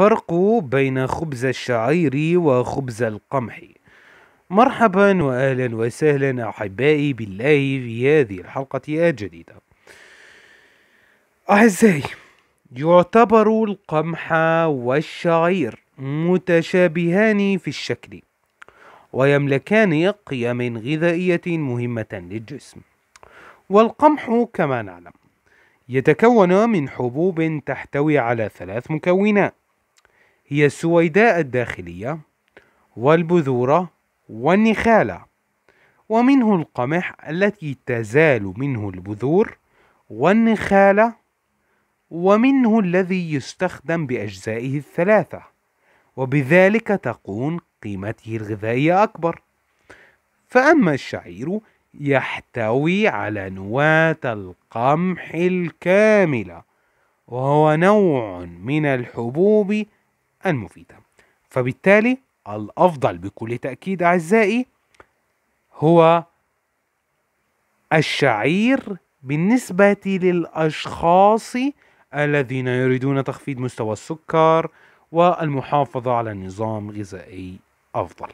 الفرق بين خبز الشعير وخبز القمح. مرحبا واهلا وسهلا أحبائي بالله في هذه الحلقة الجديدة. أعزائي يعتبر القمح والشعير متشابهان في الشكل ويملكان قيم غذائية مهمة للجسم. والقمح كما نعلم يتكون من حبوب تحتوي على ثلاث مكونات هي السويداء الداخلية والبذور والنخالة ومنه القمح التي تزال منه البذور والنخالة ومنه الذي يستخدم بأجزائه الثلاثة وبذلك تكون قيمته الغذائية أكبر. فأما الشعير يحتوي على نواة القمح الكاملة وهو نوع من الحبوب المفيدة. فبالتالي الأفضل بكل تأكيد أعزائي هو الشعير بالنسبة للأشخاص الذين يريدون تخفيض مستوى السكر والمحافظة على نظام غذائي أفضل.